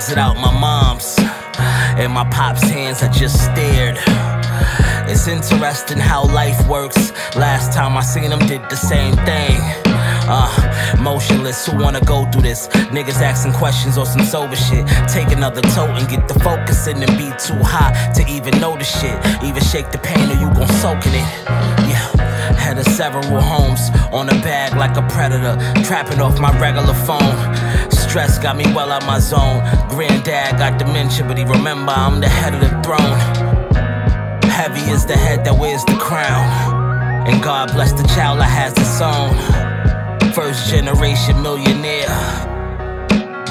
exit out my mom's. In my pop's hands, I just stared. It's interesting how life works. Last time I seen him, did the same thing. Uh, motionless, who wanna go through this? Niggas asking questions or some sober shit. Take another tote and get the focus in and be too high to even notice shit. Even shake the pain or you gon' soak in it. Yeah. Head of several homes on a bag like a predator, trapping off my regular phone. Stress got me well out my zone. Granddad got dementia, but he remember I'm the head of the throne. Heavy is the head that wears the crown. And God bless the child that has the song. First generation millionaire.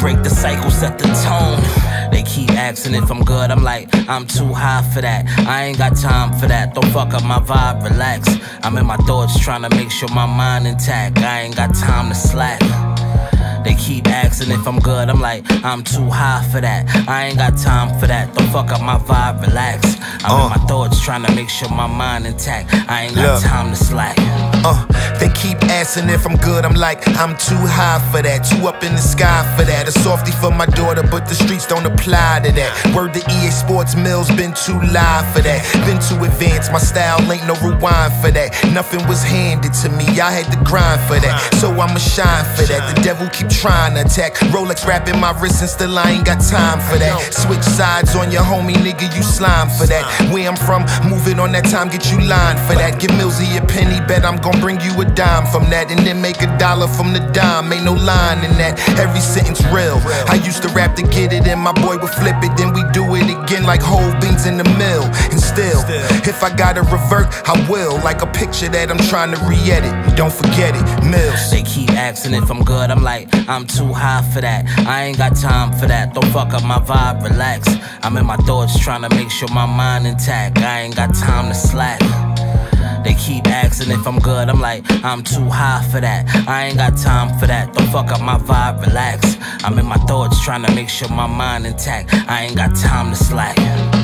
Break the cycle, set the tone. They keep asking if I'm good. I'm like, I'm too high for that. I ain't got time for that. Don't fuck up my vibe, relax. I'm in my thoughts trying to make sure my mind intact. I ain't got time to slack. They keep asking if I'm good. I'm like, I'm too high for that. I ain't got time for that. Don't fuck up my vibe, relax. I'm Uh. in my thoughts trying to make sure my mind intact. I ain't got Look. time to slack. Uh, they keep asking if I'm good. I'm like, I'm too high for that. Too up in the sky for that. A softy for my daughter, but the streets don't apply to that. Word to EA Sports Millz, been too live for that. Been too advanced, my style ain't no rewind for that. Nothing was handed to me, I had to grind for that. So I'ma shine for that. The devil keep trying to attack. Rolex wrapping my wrist and still I ain't got time for that. Switch sides on your homie, nigga, you slime for that. Where I'm from, moving on that time, get you lined for that. Give Millzy a penny, bet I'm gon' bring you a dime from that. And then make a dollar from the dime, ain't no line in that. Every sentence real. I used to rap to get it, and my boy would flip it, then we do it again like whole beans in the mill. And still, if I gotta revert, I will. Like a picture that I'm trying to re edit. Don't forget it, Millz. They keep asking if I'm good. I'm like, I'm too high for that. I ain't got time for that. Don't fuck up my vibe, relax. I'm in my thoughts trying to make sure my mind intact. I ain't got time to slack. They keep asking if I'm good. I'm like, I'm too high for that. I ain't got time for that. Don't fuck up my vibe, relax. I'm in my thoughts trying to make sure my mind intact. I ain't got time to slack.